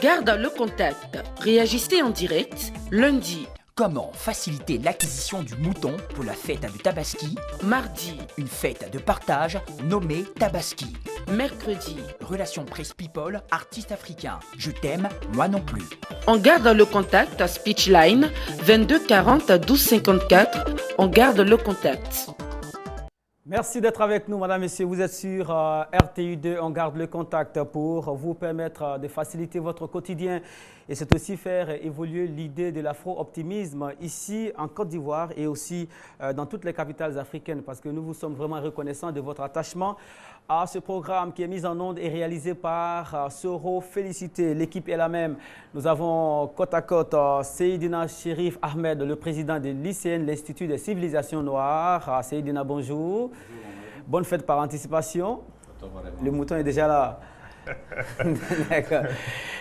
garde le contact. Réagissez en direct lundi, Comment faciliter l'acquisition du mouton pour la fête de Tabaski mardi, Une fête de partage nommée Tabaski. mercredi. Relations presse people, artiste africain. Je t'aime, moi non plus. On garde le contact à Speechline 22 40 12 54. On garde le contact. Merci d'être avec nous, madame, messieurs. Vous êtes sur euh, RTU2. On garde le contact pour vous permettre euh, de faciliter votre quotidien. Et c'est aussi faire évoluer l'idée de l'afro-optimisme ici en Côte d'Ivoire et aussi euh, dans toutes les capitales africaines parce que nous vous sommes vraiment reconnaissants de votre attachement à ce programme qui est mis en onde et réalisé par euh, Soro Félicité. L'équipe est la même. Nous avons côte à côte euh, Seydina Sherif Ahmed, le président de l'ICN, l'Institut des civilisations noires. Seydina, bonjour. Bonne fête par anticipation. Le mouton est déjà là. D'accord.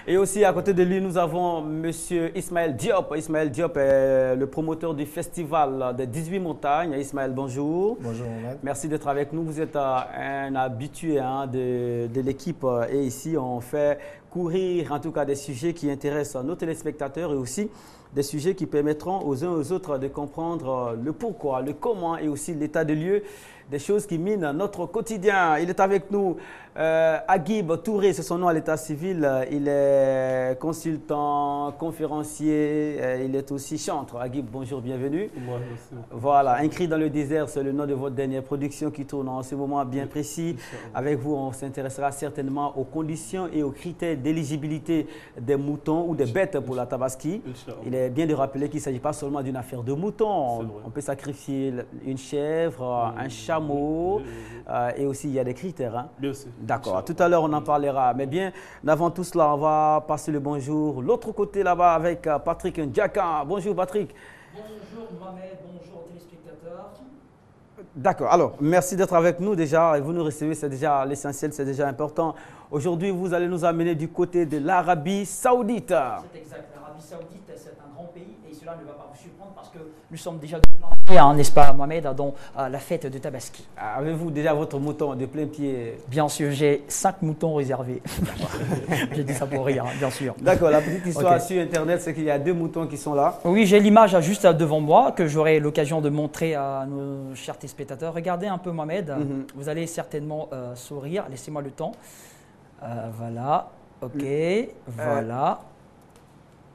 Et aussi à côté de lui, nous avons Monsieur Ismaël Diop. Ismaël Diop est le promoteur du festival des 18 montagnes. Ismaël, bonjour. Bonjour. Merci d'être avec nous. Vous êtes euh, un habitué hein, de, de l'équipe euh, et ici on fait courir en tout cas des sujets qui intéressent nos téléspectateurs et aussi des sujets qui permettront aux uns aux autres de comprendre euh, le pourquoi, le comment et aussi l'état de lieu des choses qui minent notre quotidien. Il est avec nous, euh, Aguib Touré, c'est son nom à l'état civil. Euh, Il est consultant, conférencier, euh, il est aussi chantre. Aguib, bonjour, bienvenue. Voilà, Un cri dans le désert, c'est le nom de votre dernière production qui tourne en ce moment bien précis. Avec vous, on s'intéressera certainement aux conditions et aux critères d'éligibilité des moutons ou des bêtes pour la tabaski. Il est bien de rappeler qu'il ne s'agit pas seulement d'une affaire de moutons. On peut sacrifier une chèvre, un chameau, euh, et aussi il y a des critères. hein. Bien sûr. D'accord, tout à l'heure on en parlera. Mais bien, avant tout cela, on va passer le bonjour. L'autre côté là-bas avec euh, Patrick Ndiaka. Bonjour Patrick. Bonjour Mohamed, bonjour téléspectateurs. D'accord, alors merci d'être avec nous déjà. Et vous nous recevez, c'est déjà l'essentiel, c'est déjà important. Aujourd'hui, vous allez nous amener du côté de l'Arabie Saoudite. C'est exact, l'Arabie Saoudite, c'est un grand pays et cela ne va pas vous surprendre parce que nous sommes déjà déclenchés, hein, n'est-ce pas Mohamed, dans euh, la fête de Tabaski. Avez-vous déjà votre mouton de plein pied? Bien sûr, j'ai cinq moutons réservés. j'ai dit ça pour rire, hein, bien sûr. D'accord, la petite histoire sur Internet, c'est qu'il y a deux moutons qui sont là. Oui, j'ai l'image euh, juste devant moi que j'aurai l'occasion de montrer à nos chers téléspectateurs. Regardez un peu Mohamed, Mhm. vous allez certainement euh, sourire, laissez-moi le temps. Euh, voilà, ok, voilà.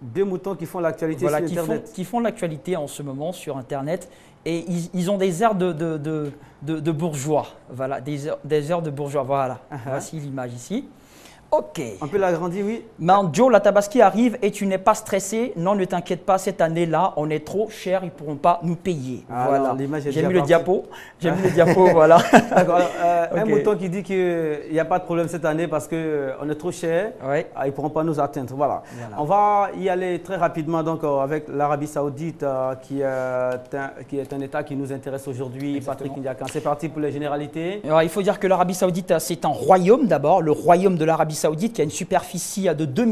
Deux moutons qui font l'actualité voilà, sur qui font, Internet. qui font l'actualité en ce moment sur Internet. Et ils, ils ont des airs de, de, de, de- de bourgeois. Voilà, des, airs- des airs de bourgeois. Voilà. Uh-huh. Voici l'image ici. OK. On peut l'agrandir, oui. Man, Joe, la Tabaski arrive et tu n'es pas stressé. Non, ne t'inquiète pas, cette année-là, on est trop cher, ils ne pourront pas nous payer. Alors, voilà. J'ai mis le diapo. J'ai mis le diapo, voilà. D'accord. euh, Un mouton qui dit qu'il n'y a pas de problème cette année parce qu'on est trop cher. Ouais. Ah, ils ne pourront pas nous atteindre. Voilà. Voilà. On va y aller très rapidement donc, euh, avec l'Arabie Saoudite euh, qui, est un, qui est un État qui nous intéresse aujourd'hui. Patrick Ndiakan, c'est parti pour les généralités. Alors, il faut dire que l'Arabie Saoudite, euh, c'est un royaume d'abord, le royaume de l'Arabie Saoudite qui a une superficie euh, de 2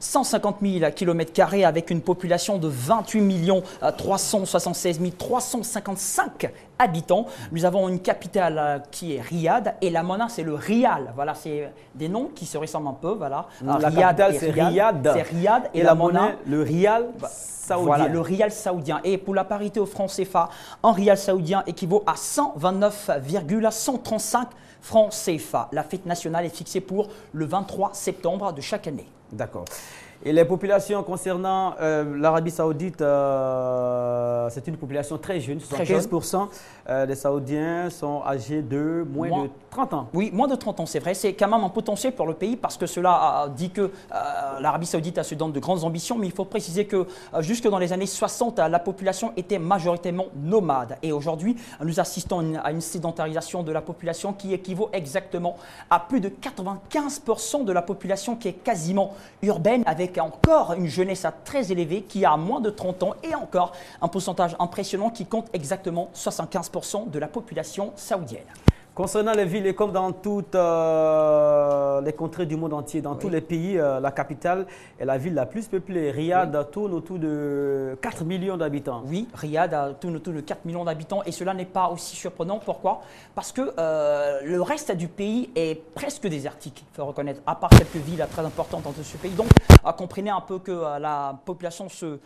150 000 km avec une population de 28 376 355 habitants. Nous avons une capitale euh, qui est Riyad et la monnaie c'est le Rial. Voilà, c'est des noms qui se ressemblent un peu. Voilà. La Riyad capitale, c'est Riyad. C'est Riyad et, Et, la monnaie, le rial saoudien. voilà, le rial saoudien. Et pour la parité au franc CFA, un rial saoudien équivaut à 129,135 francs CFA. La fête nationale est fixée pour le 23 septembre de chaque année. D'accord. Et les populations concernant euh, l'Arabie Saoudite, euh, c'est une population très jeune. Très jeune. 75% euh, des Saoudiens sont âgés de moins Moins- de 30 ans. Oui, moins de 30 ans, c'est vrai. C'est quand même un potentiel pour le pays parce que cela dit que euh, l'Arabie Saoudite a donne de grandes ambitions, mais il faut préciser que euh, jusque dans les années 60, euh, la population était majoritairement nomade. Et aujourd'hui, nous assistons à une, sédentarisation de la population qui équivaut exactement à plus de 95% de la population qui est quasiment urbaine, avec encore une jeunesse très élevée qui a moins de 30 ans et encore un pourcentage impressionnant qui compte exactement 75% de la population saoudienne. Concernant les villes, et comme dans toutes euh, les contrées du monde entier, dans tous les pays, euh, la capitale est la ville la plus peuplée. Riyad tourne autour de 4 millions d'habitants. Oui, Riyad a- tourne autour de 4 millions d'habitants et cela n'est pas aussi surprenant. Pourquoi? Parce que euh, le reste du pays est presque désertique, il faut reconnaître, à part quelques villes très importantes dans ce pays. Donc, comprenez un peu que la population se,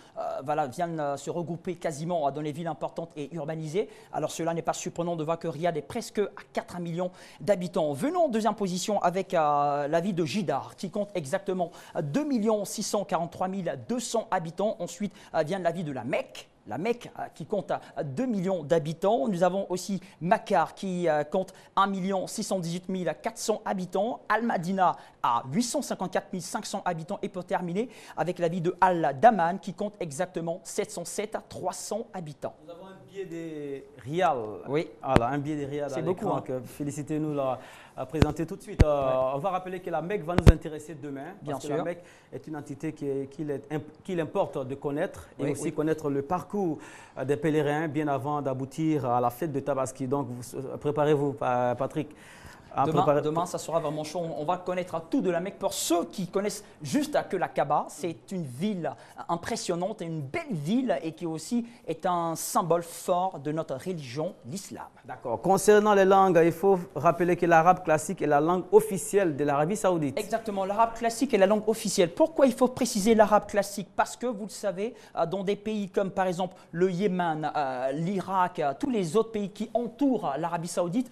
voilà, vient se regrouper quasiment dans les villes importantes et urbanisées. Alors cela n'est pas surprenant de voir que Riyad est presque à 4 millions d'habitants. Venons en deuxième position avec la ville de Jidar, qui compte exactement 2 643 200 habitants. Ensuite vient la ville de la Mecque la Mecque euh, qui compte 2 millions d'habitants. Nous avons aussi Makar qui euh, compte 1 618 400 habitants. Al-Madina à 854 500 habitants et pour terminer avec la ville de Al-Daman qui compte exactement 707 300 habitants. Billet des Rial. Oui. Voilà, un billet des Rial. C'est beaucoup. Hein. Félicitez-nous à présenter tout de suite. Euh, on va rappeler que la Mecque va nous intéresser demain. Bien parce sûr. Que la Mecque est une entité qu'il importe de connaître et aussi connaître le parcours euh, des pèlerins bien avant d'aboutir à la fête de Tabaski. Donc, préparez-vous, Patrick. Demain, ça sera vraiment chaud. On va connaître tout de la Mecque. Pour ceux qui connaissent juste que la Kaaba, c'est une ville impressionnante et une belle ville et qui aussi est un symbole fort de notre religion, l'islam. D'accord. Concernant les langues, il faut rappeler que l'arabe classique est la langue officielle de l'Arabie saoudite. Exactement. L'arabe classique est la langue officielle. Pourquoi il faut préciser l'arabe classique? Parce que, vous le savez, euh, dans des pays comme par exemple le Yémen, euh, l'Irak, euh, tous les autres pays qui entourent l'Arabie saoudite,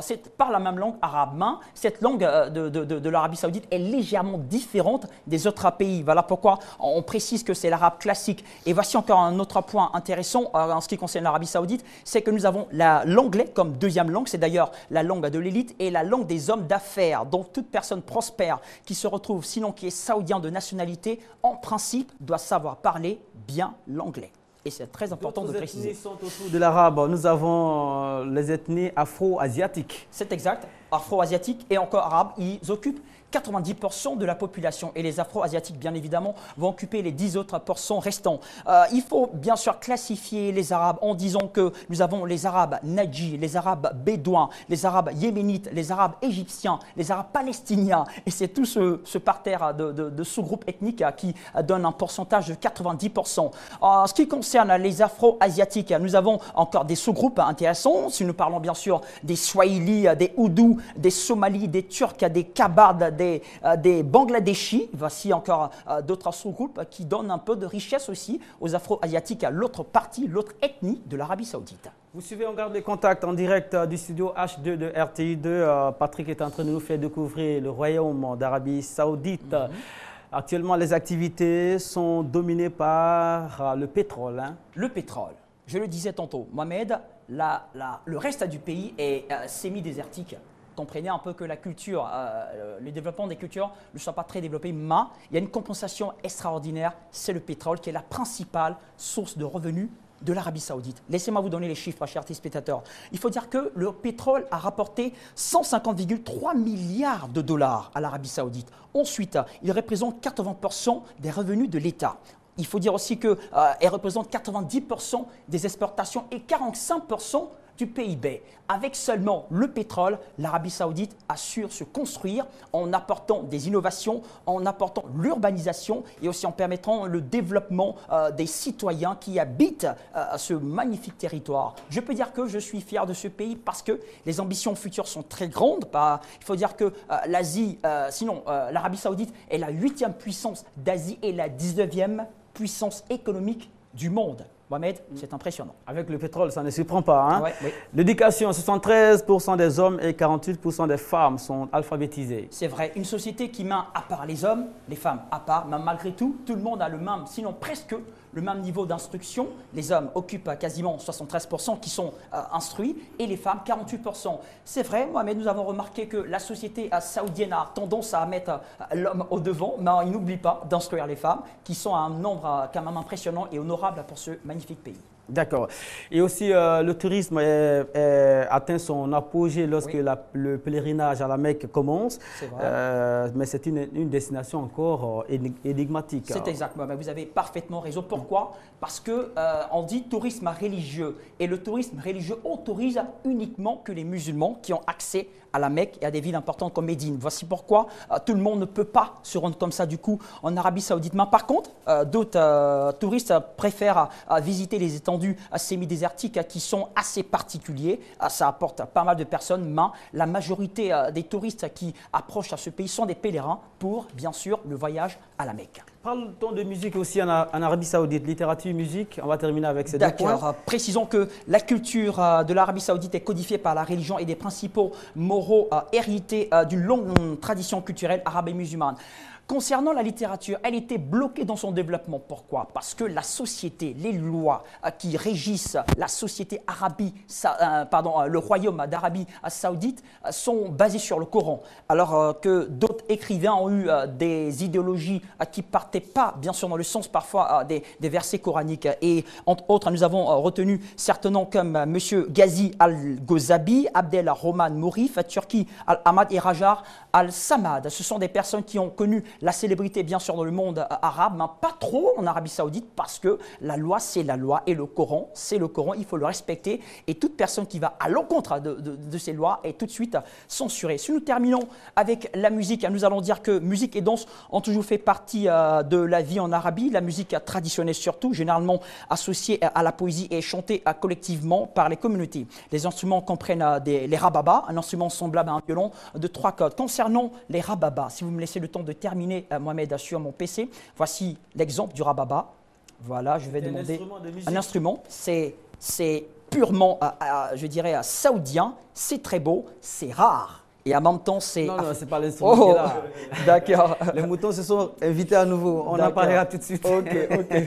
c'est par la même langue arabe. Mais cette langue euh, de, de, l'Arabie saoudite est légèrement différente des autres pays. Voilà pourquoi on précise que c'est l'arabe classique. Et voici encore un autre point intéressant euh, en ce qui concerne l'Arabie saoudite, c'est que nous avons l'anglais comme deuxième langue. C'est d'ailleurs la langue de l'élite et la langue des hommes d'affaires. Donc toute personne prospère qui se retrouve, sinon qui est saoudien de nationalité, en principe doit savoir parler bien l'anglais. Et c'est très important de préciser. ethnies sont autour de l'arabe. Nous avons euh, les ethnies afro-asiatiques. C'est exact. Afro-asiatiques et encore arabes, ils occupent 90% de la population. Et les Afro-Asiatiques, bien évidemment, vont occuper les 10 autres pourcents restants. Euh, il faut bien sûr classifier les Arabes en disant que nous avons les Arabes Nadji, les Arabes bédouins, les Arabes yéménites, les Arabes égyptiens, les Arabes palestiniens. Et c'est tout ce, parterre de, sous-groupes ethniques qui donne un pourcentage de 90%. En ce qui concerne les Afro-Asiatiques, nous avons encore des sous-groupes intéressants. Si nous parlons bien sûr des Swahili, des Oudous, des Somalis, des Turcs, des Kabards, euh, des, Bangladeshis. Voici encore euh, d'autres sous-groupes qui donnent un peu de richesse aussi aux Afro-Asiatiques, à l'autre partie, l'autre ethnie de l'Arabie saoudite. Vous suivez, on garde les contacts en direct euh, du studio H2 de RTI2. Patrick est en train de nous faire découvrir le royaume d'Arabie saoudite. Mhm. Actuellement, les activités sont dominées par le pétrole. Hein. Le pétrole. Je le disais tantôt, Mohamed, le reste du pays est semi-désertique comprenez un peu que la culture, euh, le développement des cultures ne soit pas très développé, mais il y a une compensation extraordinaire, c'est le pétrole qui est la principale source de revenus de l'Arabie saoudite. Laissez-moi vous donner les chiffres, chers téléspectateurs. Il faut dire que le pétrole a rapporté 150,3 milliards de dollars à l'Arabie saoudite. Ensuite, il représente 80% des revenus de l'État. Il faut dire aussi qu'elle euh, représente 90% des exportations et 45% du PIB. Avec seulement le pétrole, l'Arabie saoudite assure se construire en apportant des innovations, en apportant l'urbanisation et aussi en permettant le développement euh, des citoyens qui habitent euh, ce magnifique territoire. Je peux dire que je suis fier de ce pays parce que les ambitions futures sont très grandes. Il faut dire que euh, l'Asie, sinon l'Arabie saoudite est la huitième puissance d'Asie et la 19e puissance économique du monde. Mohamed, c'est impressionnant. Avec le pétrole, ça ne surprend pas. Hein? L'éducation, 73% des hommes et 48% des femmes sont alphabétisés. C'est vrai, une société qui met à part les hommes, les femmes à part, mais malgré tout, tout le monde a le même, sinon presque le même niveau d'instruction. Les hommes occupent quasiment 73% qui sont euh, instruits et les femmes 48%. C'est vrai, mais nous avons remarqué que la société euh, saoudienne a tendance à mettre euh, l'homme au devant, mais il n'oublie pas d'instruire les femmes qui sont à un nombre quand même impressionnant et honorable pour ce magnifique pays. D'accord. Et aussi, euh, le tourisme atteint son apogée lorsque le pèlerinage à la Mecque commence. Euh, mais c'est une, destination encore euh, énigmatique. C'est exact. Vous avez parfaitement raison. Pourquoi? Parce que on dit tourisme religieux. Et le tourisme religieux autorise uniquement que les musulmans qui ont accès à la Mecque et à des villes importantes comme Médine. Voici pourquoi euh, tout le monde ne peut pas se rendre comme ça du coup en Arabie Saoudite. Mais par contre, euh, d'autres euh, touristes préfèrent visiter les étangs étendues semi-désertiques qui sont assez particuliers. Ça apporte pas mal de personnes, mais la majorité des touristes qui approchent à ce pays sont des pèlerins pour, bien sûr, le voyage à la Mecque. Parle-t-on de musique aussi en, Arabie Saoudite, littérature, musique On va terminer avec ces deux points. D'accord. Précisons que la culture euh, de l'Arabie Saoudite est codifiée par la religion et des principaux moraux euh, hérités euh, d'une longue tradition culturelle arabe et musulmane. Concernant la littérature, elle était bloquée dans son développement. Pourquoi? Parce que la société, les lois euh, qui régissent la société Arabie, euh, pardon, euh, le royaume d'Arabie saoudite sont basées sur le Coran. Alors que d'autres écrivains ont eu des idéologies qui partaient pas, bien sûr, dans le sens parfois des, versets coraniques. Et entre autres, nous avons retenu certains noms comme M. Ghazi al-Ghozabi, Abdel Roman Mourif, Turki al-Ahmad et Rajar al-Samad. Ce sont des personnes qui ont connu la célébrité, bien sûr, dans le monde euh, arabe, mais pas trop en Arabie Saoudite, parce que la loi, c'est la loi, et le Coran, c'est le Coran, il faut le respecter. Et toute personne qui va à l'encontre de, ces lois est tout de suite censurée. Si nous terminons avec la musique, nous allons dire que musique et danse ont toujours fait partie euh, de la vie en Arabie, la musique traditionnelle surtout, généralement associée à la poésie et chantée euh, collectivement par les communautés. Les instruments comprennent les rababas, un instrument semblable à un violon de trois cordes. Concernant les rababas, si vous me laissez le temps de terminer, euh, Mohamed sur mon PC. Voici l'exemple du rababa. Voilà, je vais demander un instrument. C'est purement, euh, euh, je dirais, saoudien. C'est très beau, c'est rare. Et en même temps, c'est. Non, non, c'est pas l'instrument oh, là. D'accord. Les moutons se sont invités à nouveau. On en parlera tout de suite. Ok, ok.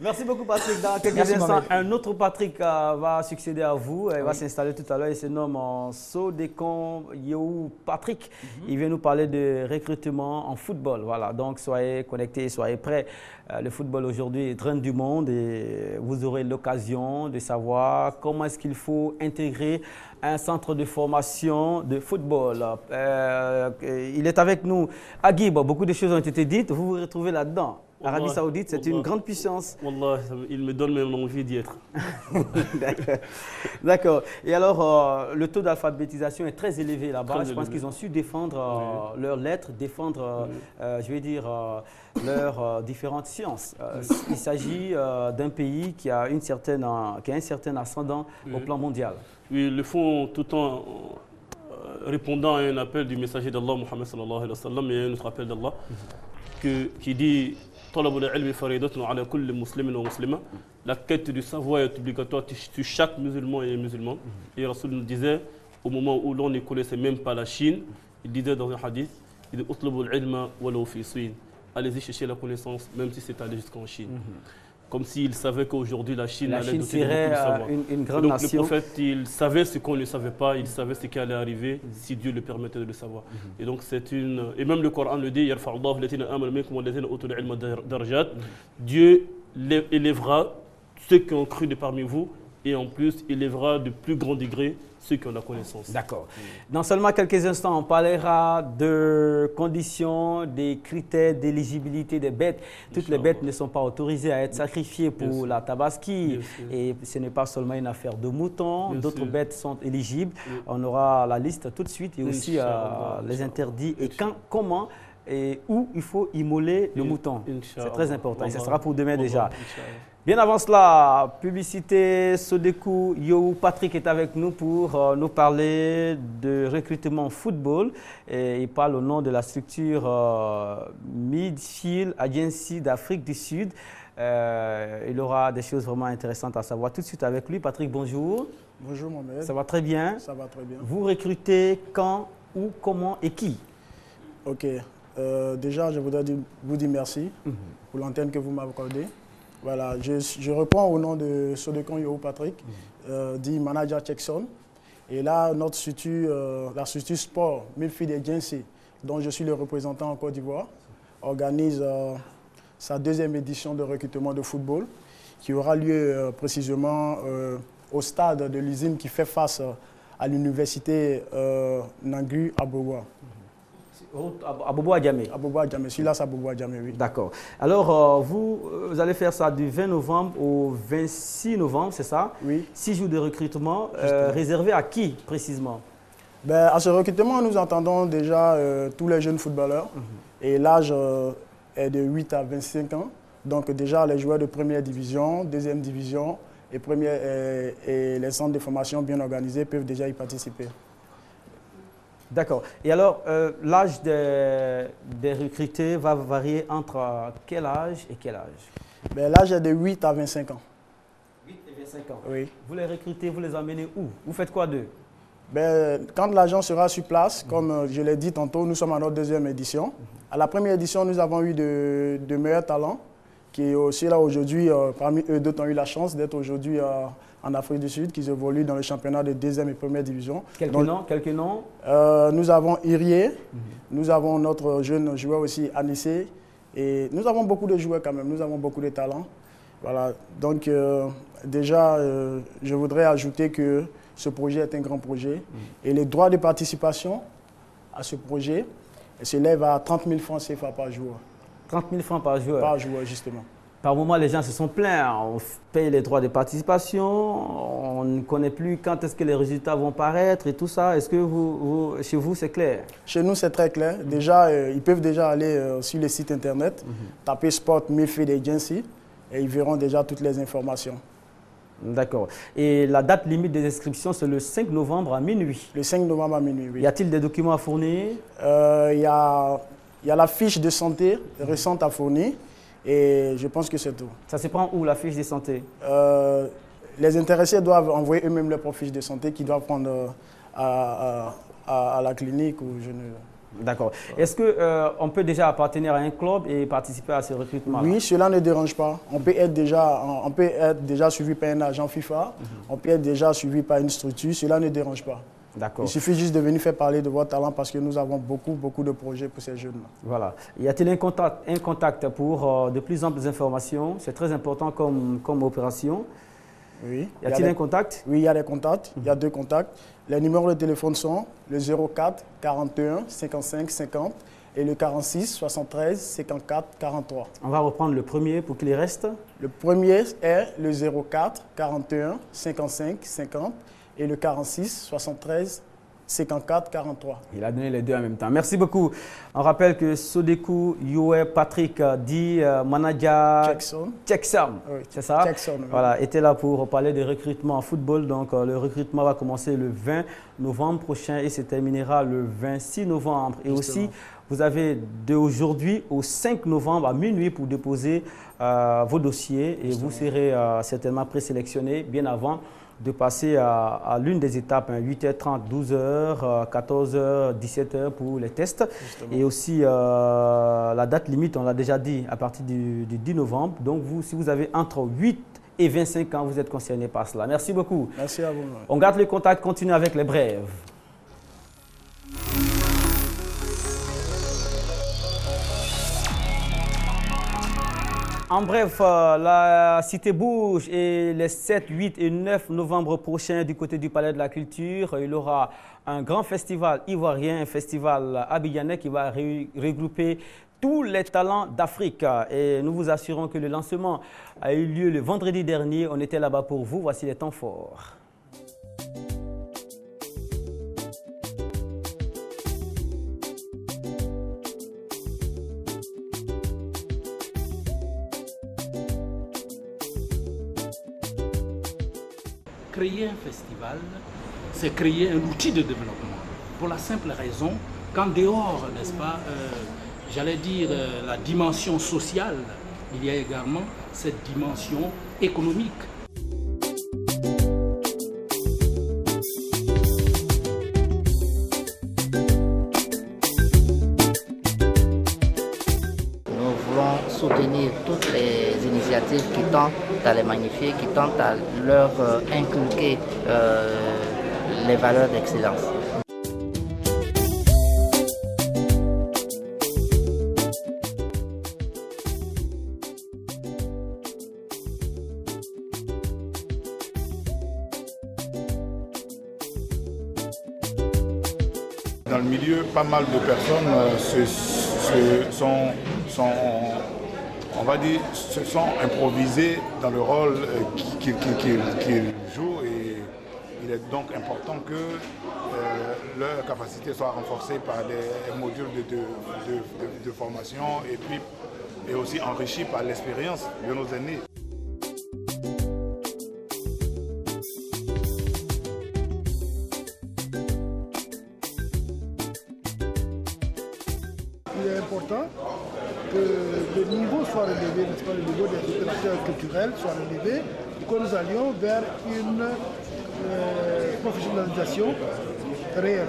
Merci beaucoup, Patrick. Dans quelques instants, un autre Patrick euh, va succéder à vous. Il va s'installer tout à l'heure. Il se nomme Sodekon Yehou Patrick. Mhm. Il vient nous parler de recrutement en football. Voilà. Donc, soyez connectés, soyez prêts. Euh, le football aujourd'hui est train du monde et vous aurez l'occasion de savoir comment est-ce qu'il faut intégrer un centre de formation de football. Euh, il est avec nous. Aguib, beaucoup de choses ont été dites. Vous vous retrouvez là-dedans. L'Arabie Saoudite, c'est une grande puissance. Wallah, il me donne même envie d'y être. D'accord. Et alors, euh, le taux d'alphabétisation est très élevé là-bas. Je pense qu'ils ont su défendre euh, leurs lettres, défendre, je vais dire, leurs différentes sciences. il s'agit d'un pays qui a, une certaine, qui a un certain ascendant au plan mondial. Oui, le font tout en euh, répondant à un appel du messager d'Allah, Muhammad sallallahu alayhi wa sallam, y a un autre appel d'Allah qui dit la quête du savoir est obligatoire sur chaque musulman et musulman. Et Rasul nous disait, au moment où l'on ne connaissait même pas la Chine, il disait dans un hadith, il Allez-y chercher la connaissance, même si c'est aller jusqu'en Chine. Comme s'il savait qu'aujourd'hui la Chine allait Chine serait euh, une, une, grande Donc nation. le prophète, il savait ce qu'on ne savait pas, il savait ce qui allait arriver si Dieu le permettait de le savoir. Mhm. Et donc c'est une... Et même le Coran le dit, Dieu élèvera ceux qui ont cru de parmi vous et en plus il élèvera de plus grand degré ceux qui ont la connaissance. D'accord. Dans seulement quelques instants, on parlera de conditions, des critères d'éligibilité des bêtes. Toutes les bêtes ne sont pas autorisées à être sacrifiées pour la tabaski. Et ce n'est pas seulement une affaire de moutons. D'autres bêtes sont éligibles. On aura la liste tout de suite et aussi euh, les interdits et quand, comment et où il faut immoler le mouton. C'est très important. Et ce sera pour demain déjà. Bien avant cela, publicité Sodeku Yo Patrick est avec nous pour euh, nous parler de recrutement football. Et il parle au nom de la structure euh, Midfield Agency d'Afrique du Sud. Euh, il aura des choses vraiment intéressantes à savoir tout de suite avec lui. Patrick, bonjour. Bonjour Mohamed. Ça va très bien? Ça va très bien. Vous recrutez quand, où, comment et qui? Ok. déjà, je voudrais vous dire merci mhm. pour l'antenne que vous m'avez accordée. Voilà, je, je, reprends au nom de Sodekon Yo Patrick, mhm. euh, dit manager Jackson. Et là, notre structure, euh, la structure sport Midfield Agency, dont je suis le représentant en Côte d'Ivoire, organise euh, sa deuxième édition de recrutement de football qui aura lieu précisément au stade de l'usine qui fait face à l'université Nangu à Bourgois. Abobo Adjamé. Abobo Adjamé, celui-là c'est oui. D'accord. Alors, euh, vous, euh, vous allez faire ça du 20 novembre au 26 novembre, c'est ça? Oui. Six jours de recrutement, euh, réservé à qui précisément? Ben, À ce recrutement, nous entendons déjà tous les jeunes footballeurs. Mhm. Et l'âge est de 8 à 25 ans. Donc déjà les joueurs de première division, deuxième division et les centres de formation bien organisés peuvent déjà y participer. D'accord. Et alors, euh, l'âge des, des, recrutés va varier entre quel âge et quel âge? Ben, L'âge est de 8 à 25 ans. 8 et 25 ans Oui. Vous les recrutez, vous les emmenez où? Vous faites quoi d'eux? Ben, Quand l'agent sera sur place, comme euh, je l'ai dit tantôt, nous sommes à notre deuxième édition. À la première édition, nous avons eu de, de meilleurs talents qui est aussi là aujourd'hui, euh, parmi eux, d'autres ont eu la chance d'être aujourd'hui en Afrique du Sud, qui évoluent dans le championnat de deuxième et première division. Quelques noms, quelques noms euh, Nous avons Irié, mhm. nous avons notre jeune joueur aussi, Anissé, et nous avons beaucoup de joueurs quand même, nous avons beaucoup de talents. Voilà, donc euh, déjà, euh, je voudrais ajouter que ce projet est un grand projet mhm. et les droits de participation à ce projet s'élèvent à 30 000 francs CFA par jour. 30 000 francs par joueur Par joueur, justement. Par moment, les gens se sont plaints. On paye les droits de participation, on ne connaît plus quand est-ce que les résultats vont paraître et tout ça. Est-ce que vous, chez vous, c'est clair? Chez nous, c'est très clair. Déjà, euh, ils peuvent déjà aller euh, sur le site internet, mhm. taper Sport Midfield Agency et ils verront déjà toutes les informations. D'accord. Et la date limite des inscriptions, c'est le 5 novembre à minuit. Le 5 novembre à minuit, oui. Y a-t-il des documents à fournir? Euh, Il y, a, y a la fiche de santé récente à fournir. Et je pense que c'est tout. Ça se prend où la fiche de santé euh, Les intéressés doivent envoyer eux-mêmes leur fiche de santé qu'ils doivent prendre euh, à, à, la clinique ou je ne... D'accord. Est-ce qu'on euh, peut déjà appartenir à un club et participer à ce recrutement Oui, cela ne dérange pas. On peut être déjà, on peut être déjà suivi par un agent FIFA, mhm. on peut être déjà suivi par une structure, cela ne dérange pas. Il suffit juste de venir faire parler de votre talent parce que nous avons beaucoup, beaucoup de projets pour ces jeunes-là. Voilà. Y a-t-il un contact, un contact pour euh, de plus amples informations? C'est très important comme, comme opération. Oui. Y a-t-il un contact? Oui, il y a des contacts. Il y a deux contacts. Les numéros de téléphone sont le 04 41 55 50 et le 46 73 54 43. On va reprendre le premier pour qu'il reste. Le premier est le 04 41 55 50 et le 46 73 54 43. Il a donné les deux en même temps. Merci beaucoup. On rappelle que Sodeku Youe Patrick dit euh, manager Jackson. Jackson, c'est ça? Jackson, Voilà, était là pour parler de recrutement en football. Donc euh, le recrutement va commencer le 20 novembre prochain et se terminera le 26 novembre. Et aussi, vous avez de aujourd'hui au 5 novembre à minuit pour déposer euh, vos dossiers et vous serez certainement présélectionné bien avant de passer à, l'une des étapes, 8h30, 12h, 14h, 17h pour les tests. Et aussi euh, la date limite, on l'a déjà dit, à partir du, 10 novembre. Donc vous, si vous avez entre 8 et 25 ans, vous êtes concerné par cela. Merci beaucoup. Merci à vous. On garde le contact, continue avec les brèves. En bref, euh, la cité bouge et les 7, 8 et 9 novembre prochains du côté du Palais de la Culture, il y aura un grand festival ivoirien, un festival abidjanais qui va regrouper tous les talents d'Afrique. Et nous vous assurons que le lancement a eu lieu le vendredi dernier. On était là-bas pour vous. Voici les temps forts. Créer un festival, c'est créer un outil de développement. Pour la simple raison qu'en dehors, n'est-ce pas, euh, j'allais dire euh, la dimension sociale, il y a également cette dimension économique. À les magnifier, qui tentent à leur euh, inculquer euh, les valeurs d'excellence. Dans le milieu, pas mal de personnes euh, sont, sont on va dire, se sont improvisés dans le rôle euh, qu'ils jouent et il est donc important que euh, leur capacité soit renforcée par des modules de, formation et puis et aussi enrichie par l'expérience de nos aînés. Soit relevé, n'est-ce pas, le niveau des opérateurs culturels soit relevé, que nous allions vers une euh, professionnalisation réelle.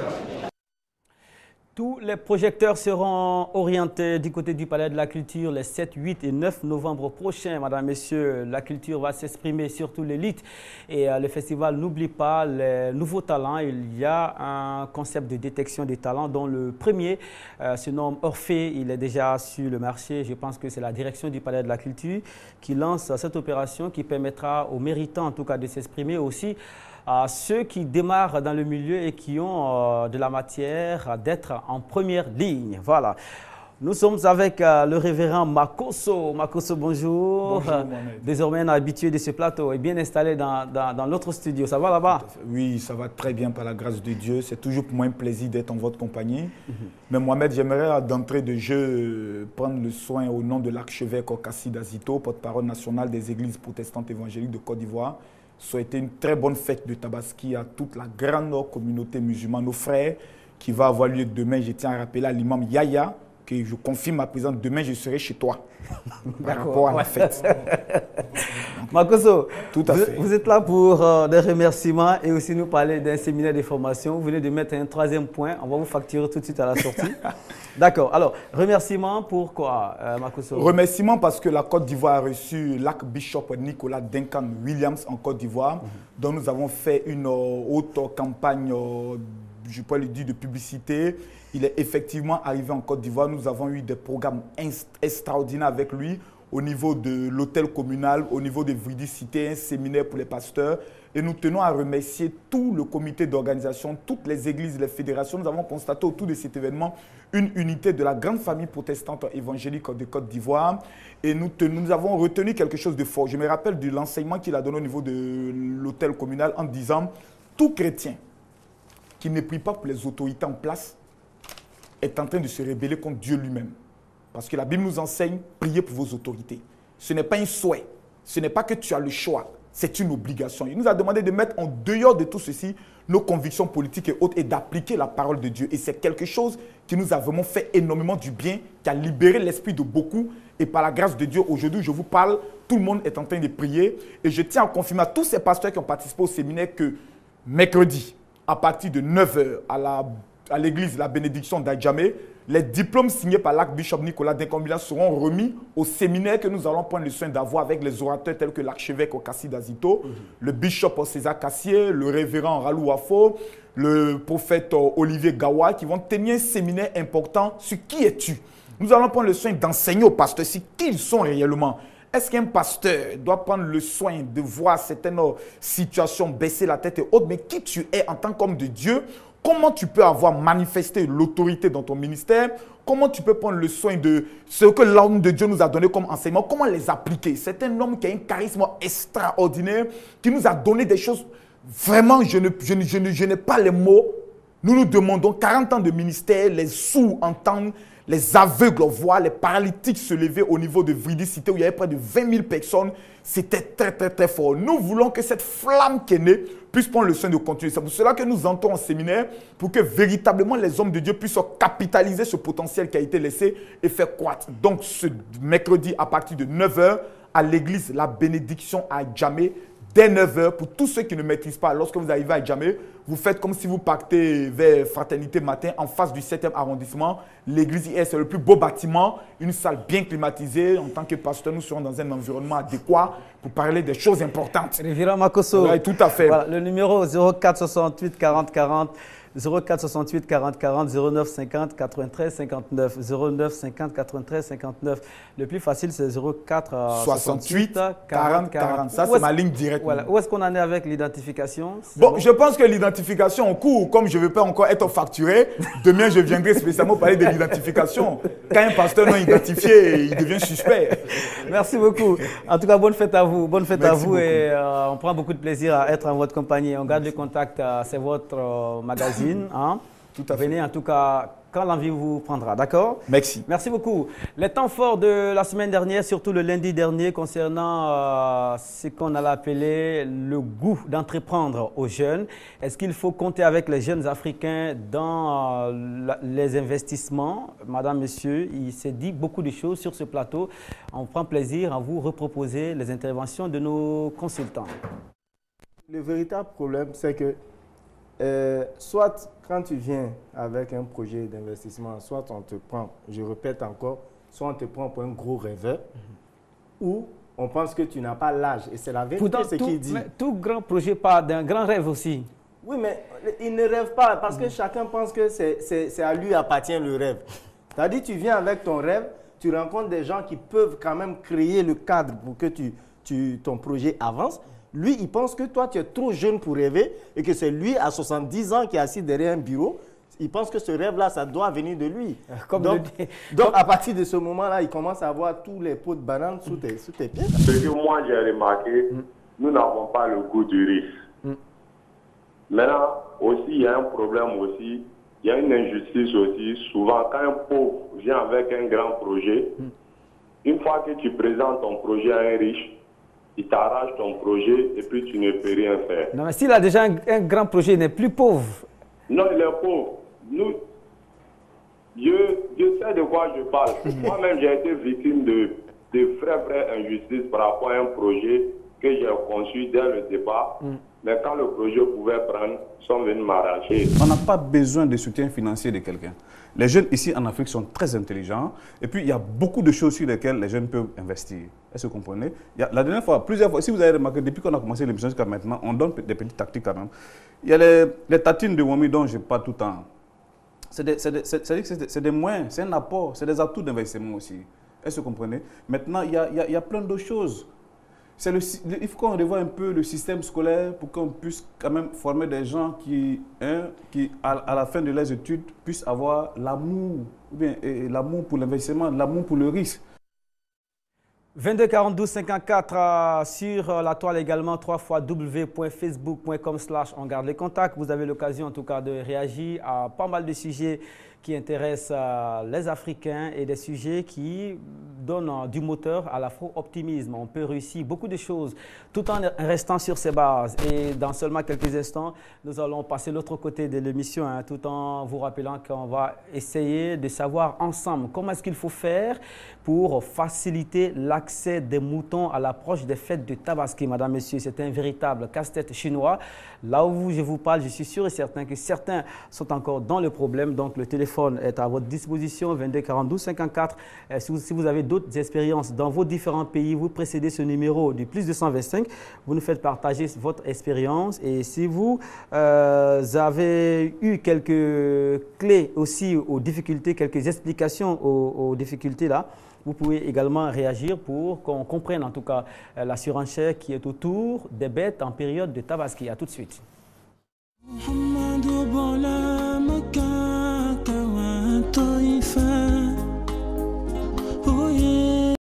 Les projecteurs seront orientés du côté du Palais de la Culture les 7, 8 et 9 novembre prochains. Madame, Messieurs, la culture va s'exprimer sur tous l'élite. Et euh, le festival n'oublie pas les nouveaux talents. Il y a un concept de détection des talents dont le premier euh, se nomme Orphée. Il est déjà sur le marché. Je pense que c'est la direction du Palais de la Culture qui lance cette opération qui permettra aux méritants, en tout cas, de s'exprimer aussi ceux qui démarrent dans le milieu et qui ont euh, de la matière d'être en première ligne. Voilà. Nous sommes avec euh, le révérend Makoso. Makoso, bonjour. Bonjour, Désormais un habitué de ce plateau et bien installé dans, dans, notre studio. Ça va là-bas? Oui, ça va très bien par la grâce de Dieu. C'est toujours pour moi un plaisir d'être en votre compagnie. Mhm. Mais Mohamed, j'aimerais d'entrée de jeu prendre le soin au nom de l'archevêque Okassi Dazito, porte-parole nationale des églises protestantes évangéliques de Côte d'Ivoire, souhaiter une très bonne fête de Tabaski à toute la grande communauté musulmane, nos frères, qui va avoir lieu demain. Je tiens à rappeler à l'imam Yaya que je confirme ma présence. Demain, je serai chez toi par rapport à la fête. Makoso, Tout à vous, fait. vous êtes là pour euh, des remerciements et aussi nous parler d'un séminaire de formation. Vous venez de mettre un troisième point. On va vous facturer tout de suite à la sortie. D'accord. Alors, remerciements pour quoi, euh, Makoso? Remerciements parce que la Côte d'Ivoire a reçu l'archbishop Nicolas Duncan Williams en Côte d'Ivoire, mhm. dont nous avons fait une euh, haute campagne, je peux le dire, de publicité il est effectivement arrivé en Côte d'Ivoire. Nous avons eu des programmes extraordinaires avec lui au niveau de l'hôtel communal, au niveau des Vidicités, un séminaire pour les pasteurs. Et nous tenons à remercier tout le comité d'organisation, toutes les églises, les fédérations. Nous avons constaté autour de cet événement une unité de la grande famille protestante évangélique de Côte d'Ivoire. Et nous, nous avons retenu quelque chose de fort. Je me rappelle de l'enseignement qu'il a donné au niveau de l'hôtel communal en disant, tout chrétien qui ne prie pas pour les autorités en place est en train de se rébeller contre Dieu lui-même. Parce que la Bible nous enseigne, prier pour vos autorités. Ce n'est pas un souhait, ce n'est pas que tu as le choix, c'est une obligation. Il nous a demandé de mettre en dehors de tout ceci nos convictions politiques et autres et d'appliquer la parole de Dieu. Et c'est quelque chose qui nous a vraiment fait énormément du bien, qui a libéré l'esprit de beaucoup. Et par la grâce de Dieu, aujourd'hui, je vous parle, tout le monde est en train de prier. Et je tiens à confirmer à tous ces pasteurs qui ont participé au séminaire que mercredi, à partir de 9h à la à l'église la bénédiction d'Adjamé, les diplômes signés par l'archbishop Nicolas Dincombila seront remis au séminaire que nous allons prendre le soin d'avoir avec les orateurs tels que l'archevêque Okassi Dazito, mhm. le bishop César Cassier, le révérend Ralou Afo, le prophète euh, Olivier Gawa, qui vont tenir un séminaire important sur qui es-tu. Nous allons prendre le soin d'enseigner aux pasteurs sur qui ils sont réellement. Est-ce qu'un pasteur doit prendre le soin de voir certaines situations, baisser la tête et autres, mais qui tu es en tant qu'homme de Dieu Comment tu peux avoir manifesté l'autorité dans ton ministère? Comment tu peux prendre le soin de ce que l'homme de Dieu nous a donné comme enseignement? Comment les appliquer? C'est un homme qui a un charisme extraordinaire, qui nous a donné des choses. Vraiment, je n'ai je je pas les mots. Nous nous demandons 40 ans de ministère, les sous entendent, les aveugles voient, les paralytiques se lever au niveau de Vridicité où il y avait près de 20 000 personnes. C'était très, très, très fort. Nous voulons que cette flamme qui est née puisse prendre le soin de continuer. C'est pour cela que nous entrons en séminaire, pour que véritablement les hommes de Dieu puissent capitaliser ce potentiel qui a été laissé et faire croître. Donc, ce mercredi, à partir de 9h, à l'église, la bénédiction à jamais dès 9h, pour tous ceux qui ne maîtrisent pas, lorsque vous arrivez à Djamé, vous faites comme si vous partez vers Fraternité Matin, en face du 7e arrondissement. L'église IS, c'est le plus beau bâtiment, une salle bien climatisée. En tant que pasteur, nous serons dans un environnement adéquat pour parler des choses importantes. Riviera Makoso. Oui, tout à fait. le numéro 04 68 40 40. 04 68 40 40 09 50 93 59 09 50 93 59. Le plus facile, c'est 04 68 40 40. Ça, c'est ma ligne directe. Où est-ce qu'on en est avec l'identification Bon, je pense que l'identification en cours, comme je ne veux pas encore être facturé, demain, je viendrai spécialement parler de l'identification. Quand un pasteur non identifié, il devient suspect. Merci beaucoup. En tout cas, bonne fête à vous. Bonne fête à vous et euh, on prend beaucoup de plaisir à être en votre compagnie. On garde le contact. Euh, c'est votre euh, magazine. Hein. Tout à Venez en tout cas quand l'envie vous prendra, d'accord Merci. Merci beaucoup. Les temps forts de la semaine dernière, surtout le lundi dernier, concernant euh, ce qu'on allait appeler le goût d'entreprendre aux jeunes. Est-ce qu'il faut compter avec les jeunes Africains dans euh, les investissements? Madame, Monsieur, il s'est dit beaucoup de choses sur ce plateau. On prend plaisir à vous reproposer les interventions de nos consultants. Le véritable problème, c'est que euh, soit quand tu viens avec un projet d'investissement, soit on te prend, je répète encore, soit on te prend pour un gros rêveur, ou on pense que tu n'as pas l'âge. Et c'est la vérité, ce qu'il dit. tout grand projet part d'un grand rêve aussi. Oui, mais il ne rêve pas parce que chacun pense que c'est à lui appartient le rêve. C'est-à-dire, tu viens avec ton rêve, tu rencontres des gens qui peuvent quand même créer le cadre pour que tu, tu, ton projet avance. Lui, il pense que toi, tu es trop jeune pour rêver et que c'est lui, à 70 ans, qui est assis derrière un bureau. Il pense que ce rêve-là, ça doit venir de lui. Comme donc, donc à partir de ce moment-là, il commence à avoir tous les pots de banane sous tes, sous tes pieds. Ce que moi, j'ai remarqué, mm. nous n'avons pas le goût du risque. Mm. Maintenant, aussi, il y a un problème aussi. Il y a une injustice aussi. Souvent, quand un pauvre vient avec un grand projet, mm. une fois que tu présentes ton projet à un riche, il t'arrache ton projet et puis tu ne peux rien faire. Non, mais s'il a déjà un, grand projet, il n'est plus pauvre. Non, il est pauvre. Nous, je, sais de quoi je parle. Moi-même, j'ai été victime de, de vraies, vraies injustices par rapport à un projet que j'ai conçu dès le départ. Mm. Mais quand le projet pouvait prendre, ils sont venus m'arracher. On n'a pas besoin de soutien financier de quelqu'un. Les jeunes ici en Afrique sont très intelligents. Et puis, il y a beaucoup de choses sur lesquelles les jeunes peuvent investir. Est-ce que vous comprenez? Il y a, La dernière fois, plusieurs fois, si vous avez remarqué, depuis qu'on a commencé l'émission jusqu'à maintenant, on donne des petites tactiques quand même. Il y a les, tatines de Wami dont je parle tout le temps. C'est des, des, des, moyens, c'est un apport, c'est des atouts d'investissement aussi. Est-ce que vous comprenez? Maintenant, il y a, il y a plein d'autres choses il faut qu'on revoie un peu le système scolaire pour qu'on puisse quand même former des gens qui, hein, qui à, la fin de leurs études, puissent avoir l'amour, l'amour pour l'investissement, l'amour pour le risque. 22 42 54 sur euh, la toile également, 3 fois www.facebook.com slash on garde les contacts. Vous avez l'occasion en tout cas de réagir à pas mal de sujets qui intéressent euh, les Africains et des sujets qui donnent euh, du moteur à l'afro-optimisme. On peut réussir beaucoup de choses tout en restant sur ces bases. Et dans seulement quelques instants, nous allons passer l'autre côté de l'émission, hein, tout en vous rappelant qu'on va essayer de savoir ensemble comment est-ce qu'il faut faire pour faciliter l'accès des moutons à l'approche des fêtes de Tabaski. Madame, Monsieur, c'est un véritable casse-tête chinois. Là où je vous parle, je suis sûr et certain que certains sont encore dans le problème. Donc, le téléphone est à votre disposition, 22 42 54. si, vous, avez d'autres expériences dans vos différents pays, vous précédez ce numéro du plus de 125. Vous nous faites partager votre expérience. Et si vous euh, avez eu quelques clés aussi aux difficultés, quelques explications aux, aux difficultés là, vous pouvez également réagir pour qu'on comprenne en tout cas euh, la surenchère qui est autour des bêtes en période de tabaski. A tout de suite.